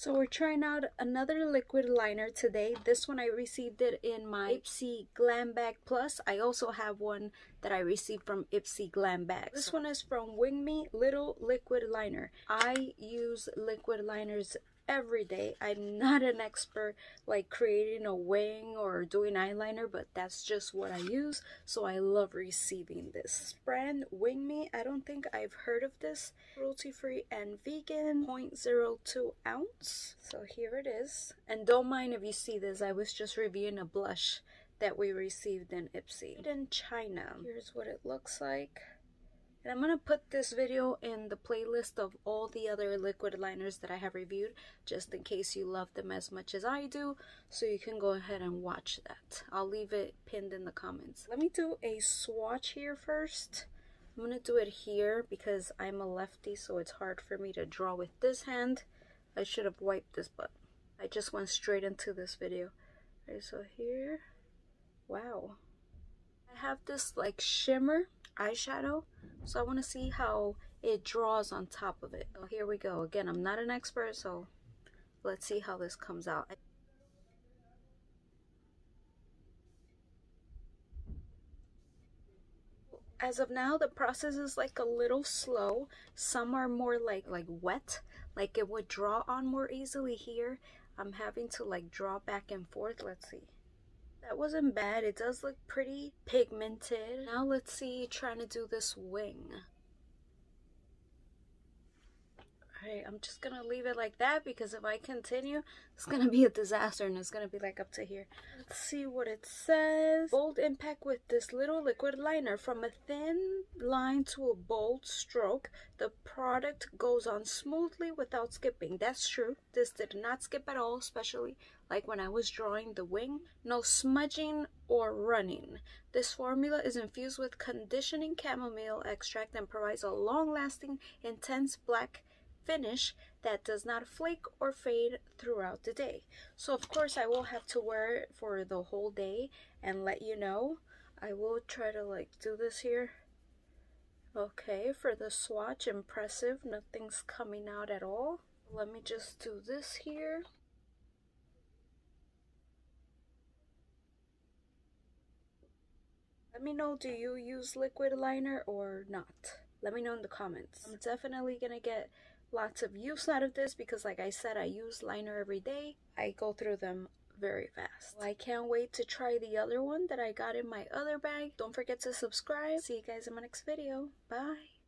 So we're trying out another liquid liner today. This one I received it in my Ipsy Glam Bag Plus. I also have one that I received from Ipsy Glam Bag. This one is from WINGME Little Liquid Liner. I use liquid liners every day. I'm not an expert like creating a wing or doing eyeliner, but that's just what I use. So I love receiving this brand WINGME. I don't think I've heard of this. Cruelty free and vegan 0.02 ounce. So here it is. And don't mind if you see this. I was just reviewing a blush that we received in Ipsy in China. Here's what it looks like. And I'm going to put this video in the playlist of all the other liquid liners that I have reviewed, just in case you love them as much as I do, so you can go ahead and watch that. I'll leave it pinned in the comments. Let me do a swatch here first. I'm going to do it here because I'm a lefty, so it's hard for me to draw with this hand. I should have wiped this, but I just went straight into this video. Okay, so here, wow. I have this like shimmer eyeshadow. So I want to see how it draws on top of it. So here we go. Again I'm not an expert so let's see how this comes out. As of now the process is like a little slow. Some are more like like wet. Like it would draw on more easily here. I'm having to like draw back and forth. Let's see that wasn't bad. It does look pretty pigmented. Now let's see trying to do this wing. Alright, I'm just gonna leave it like that because if I continue, it's gonna be a disaster and it's gonna be like up to here. Let's see what it says. Bold impact with this little liquid liner. From a thin line to a bold stroke, the product goes on smoothly without skipping. That's true. This did not skip at all, especially like when I was drawing the wing. No smudging or running. This formula is infused with conditioning chamomile extract and provides a long-lasting, intense black finish that does not flake or fade throughout the day. So of course I will have to wear it for the whole day and let you know. I will try to like do this here. Okay, for the swatch, impressive. Nothing's coming out at all. Let me just do this here. Let me know, do you use liquid liner or not? Let me know in the comments. I'm definitely gonna get lots of use out of this because like I said I use liner every day. I go through them very fast. I can't wait to try the other one that I got in my other bag. Don't forget to subscribe. See you guys in my next video. Bye